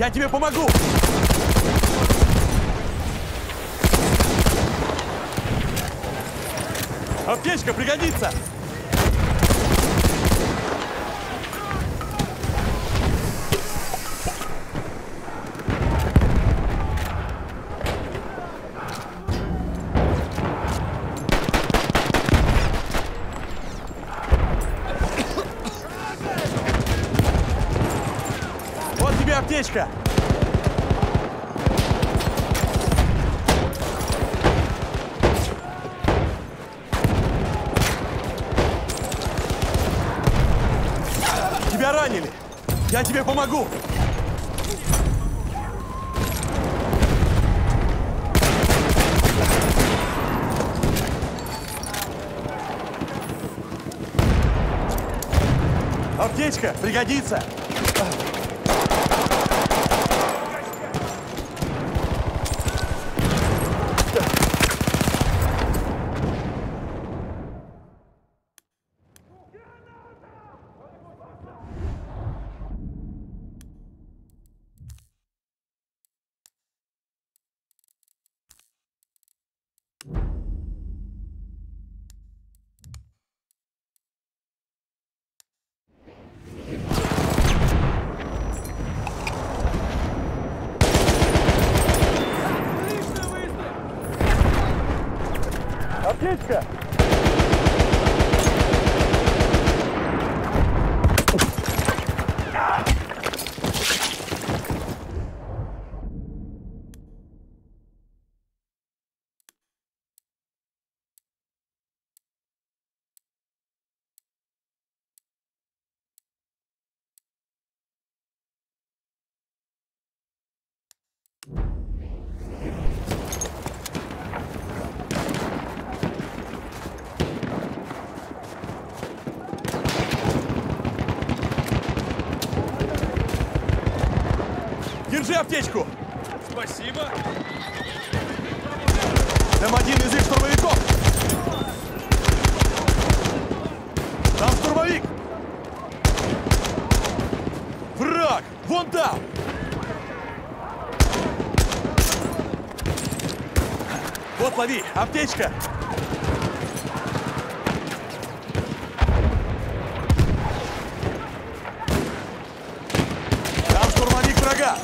Я тебе помогу! Аптечка пригодится! Аптечка! Тебя ранили! Я тебе помогу! Аптечка пригодится! Аптечка! Держи аптечку! Спасибо. Там один из их штурмовиков! Там штурмовик! Враг! Вон там! Вот лови! Аптечка! Там штурмовик врага!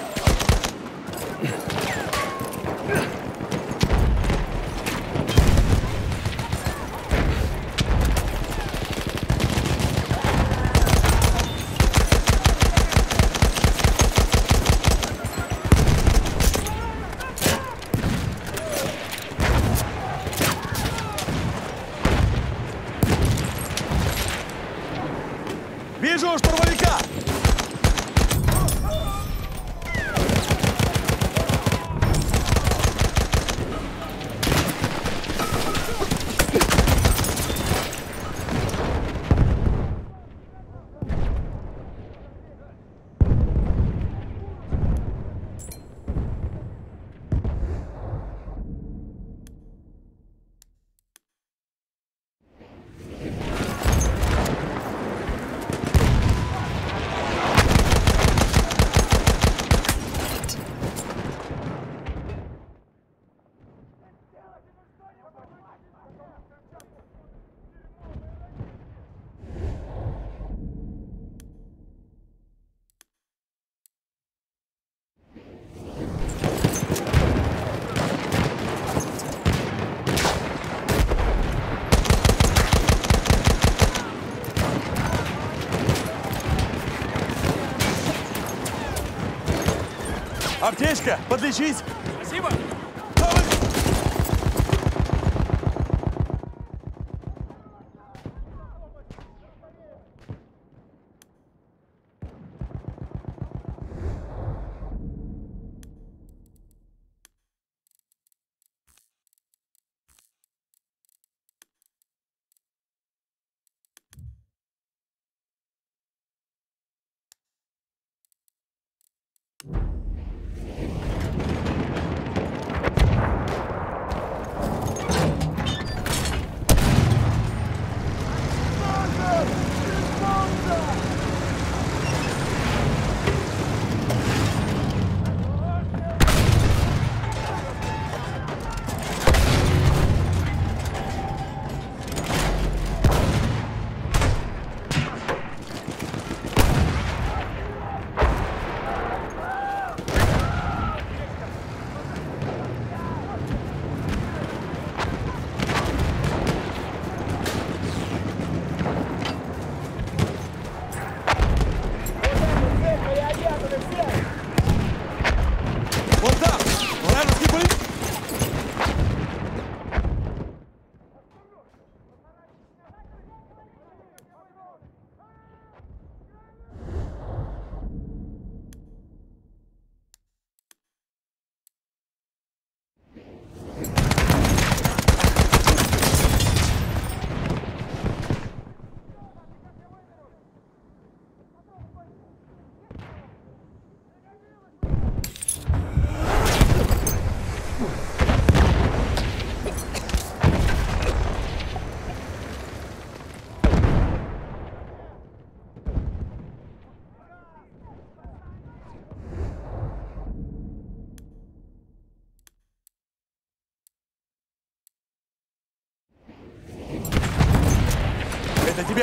Вижу штурмовика! Аптечка, подлечись!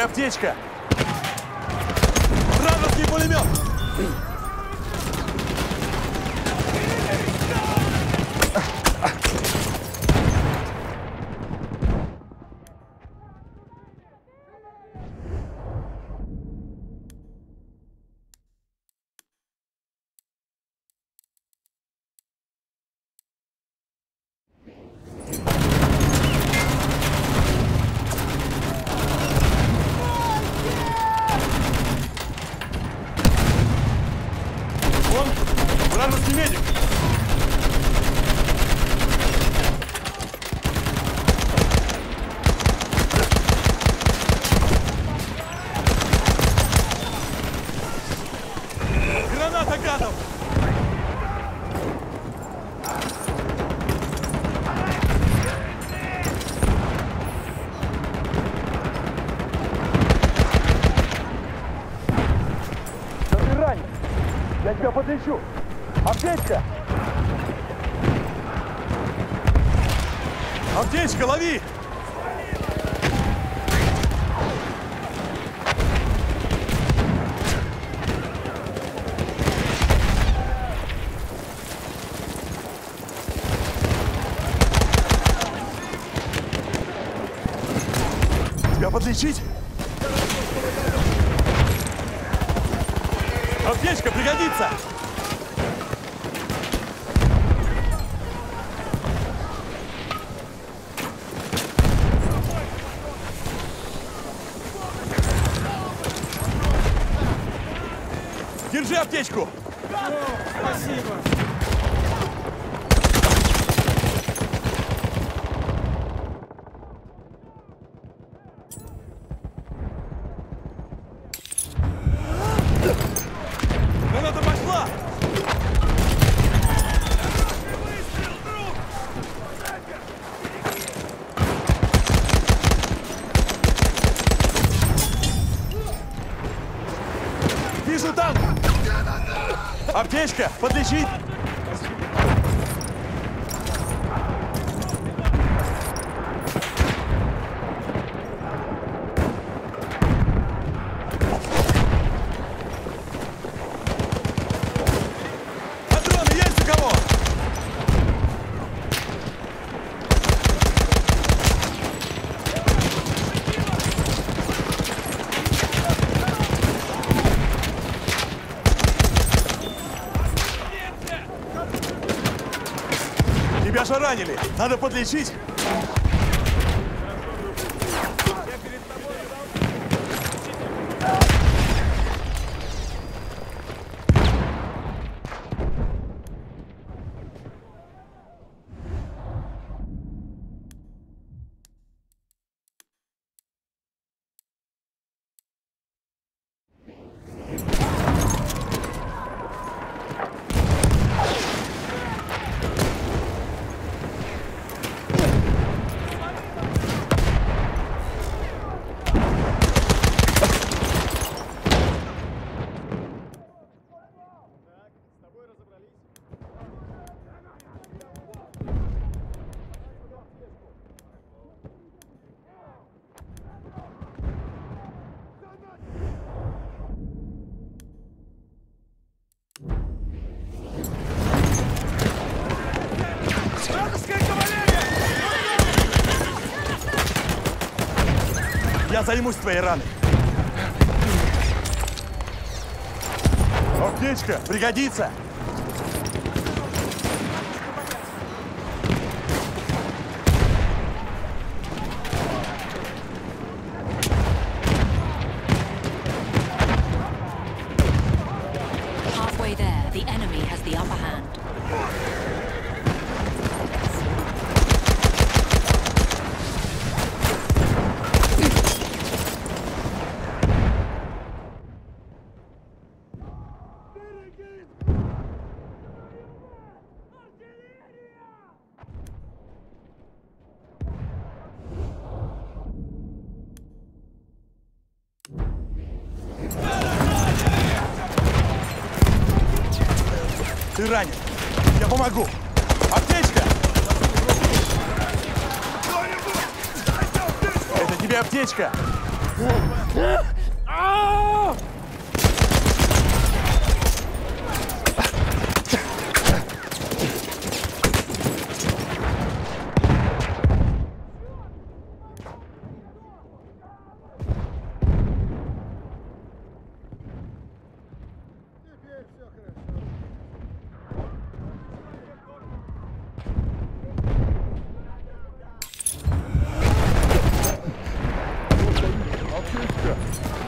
Аптечка. Вражеский пулемет. Вон, вражеский медик. Граната гадов! Да ты ранен! Я тебя подлечу! Аптечка! Аптечка, лови! Тебя подлечить? Аптечка пригодится! Держи аптечку! Спасибо. Вижу танк! Аптечка, подлечить! Надо подлечить. Я займусь твоей раной. Аптечка, пригодится. Ты ранен. Я помогу. Аптечка! Это тебе аптечка.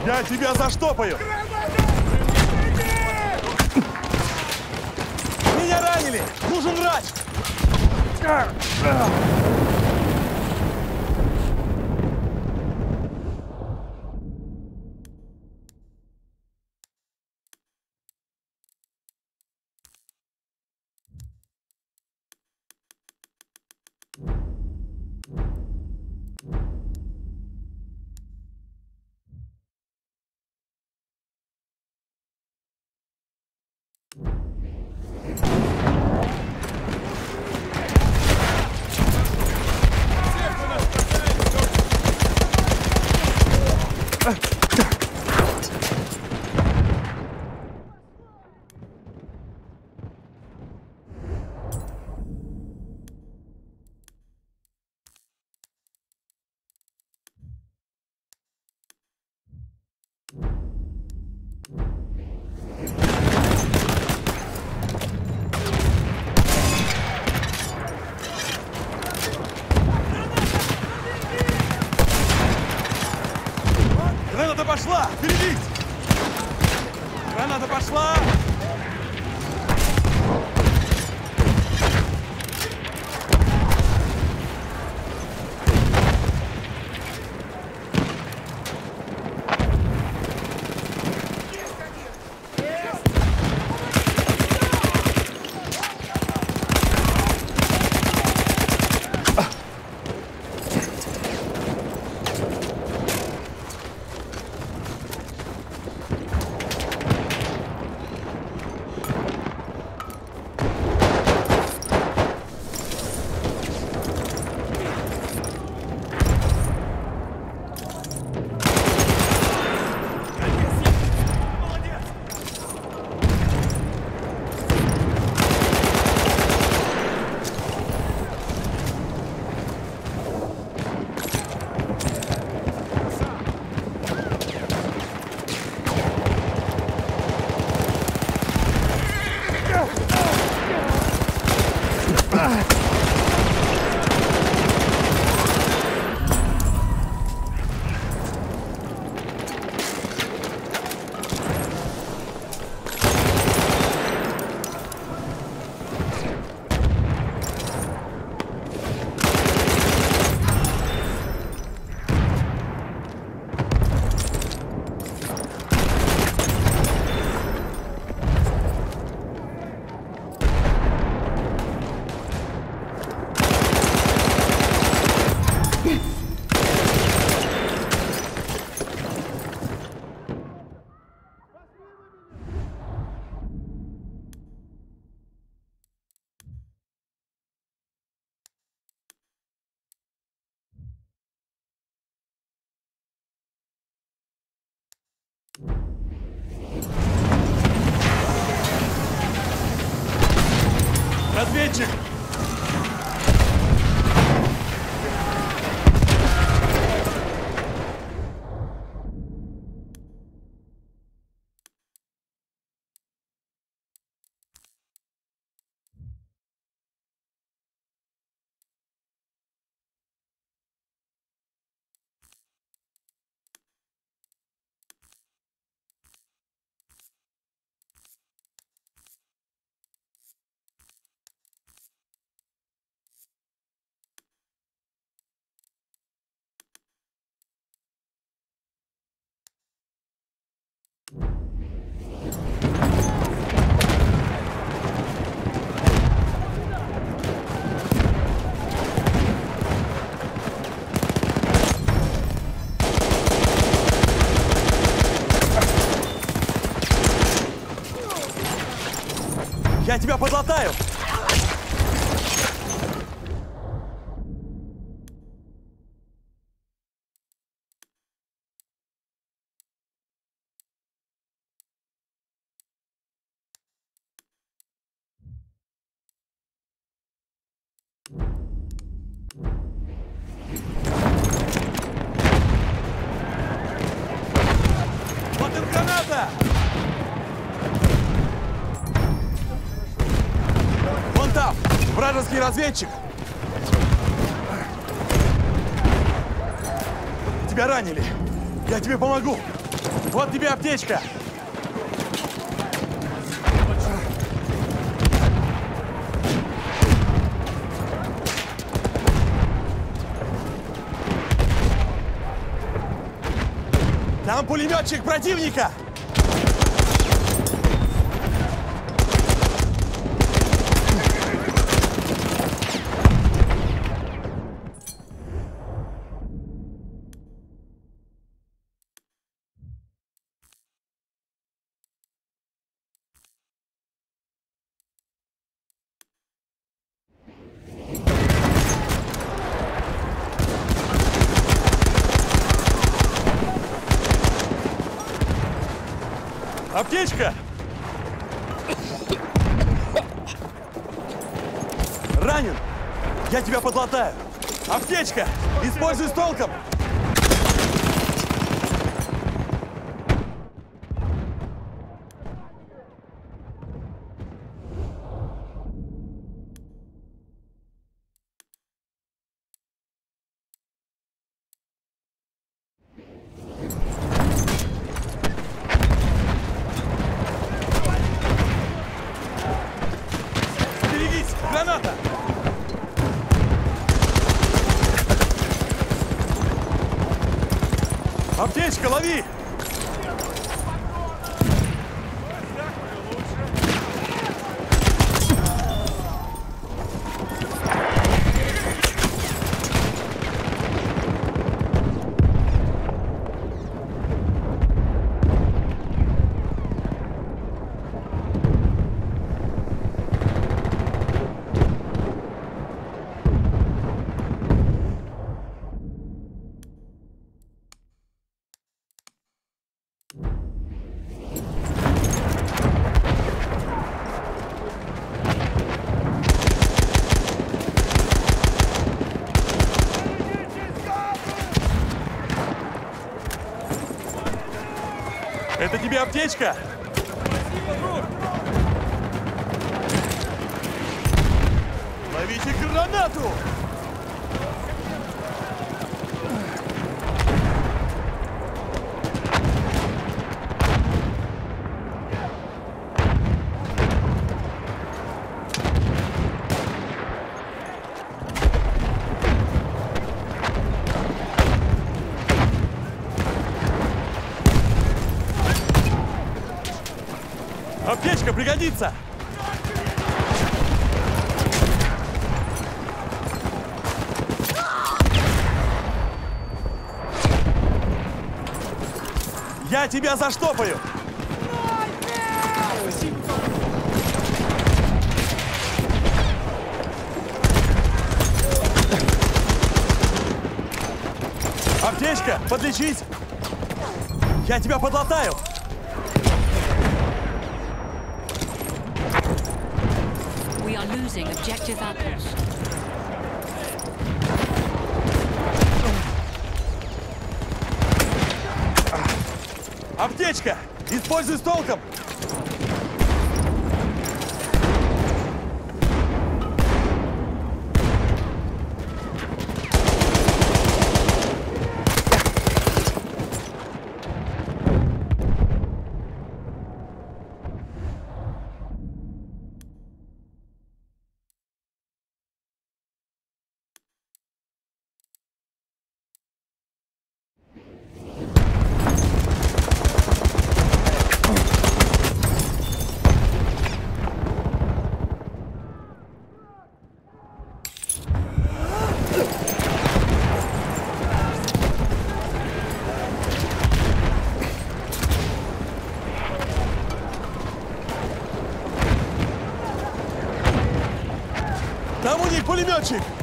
Я тебя заштопаю! Меня ранили! Нужен врач! Тебя подлатаю! Вражеский разведчик! Тебя ранили. Я тебе помогу. Вот тебе аптечка. Там пулеметчик противника! Аптечка! Ранен! Я тебя подлатаю! Аптечка! Используй с толком! Берегись! Граната! Аптечка, лови! Это тебе аптечка? Ловите гранату! Аптечка пригодится! Я тебя заштопаю! Аптечка, подлечись! Я тебя подлатаю! Losing objective apples. Аптечка! Используй с толком! Там у них пулеметчик!